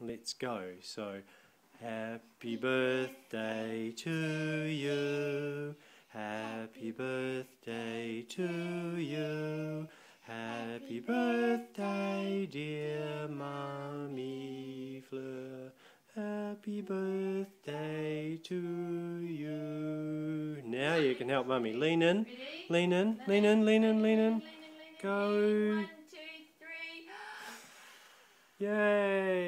let's go. So, happy birthday to you. Happy birthday to you. Happy birthday, dear Mummy Fleur. Happy birthday to you. Now you can help Mummy. Lean in, lean in, lean in, lean in, lean in. Go. One, two, three. Yay!